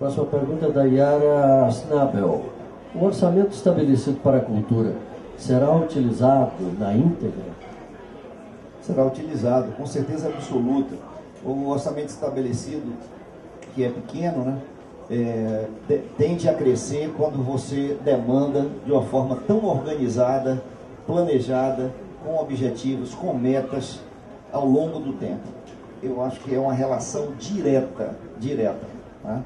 Próxima pergunta é da Yara Snabel. O orçamento estabelecido para a cultura será utilizado na íntegra? Será utilizado, com certeza absoluta. O orçamento estabelecido, que é pequeno, né? É, tende a crescer quando você demanda de uma forma tão organizada, planejada, com objetivos, com metas ao longo do tempo. Eu acho que é uma relação direta, direta. Né?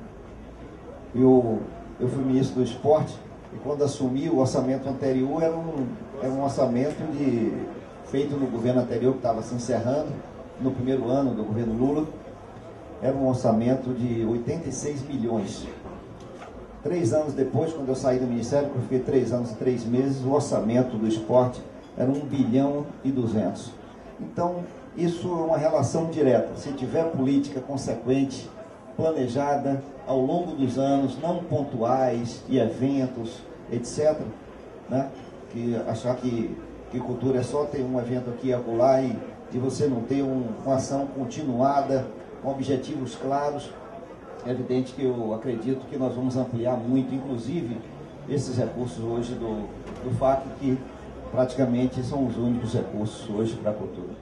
Eu, eu fui ministro do esporte e quando assumi o orçamento anterior era um, era um orçamento de, feito no governo anterior que estava se encerrando, no primeiro ano do governo Lula, era um orçamento de 86 milhões. Três anos depois, quando eu saí do Ministério, eu fiquei três anos e três meses, o orçamento do esporte era 1 bilhão e 200. Então, isso é uma relação direta. Se tiver política consequente, planejada ao longo dos anos, não pontuais e eventos, etc. Né? Que achar que, que cultura é só ter um evento aqui e acolá e, e você não ter um, uma ação continuada, com objetivos claros. É evidente que eu acredito que nós vamos ampliar muito, inclusive, esses recursos hoje do, do FAC, que praticamente são os únicos recursos hoje para a cultura.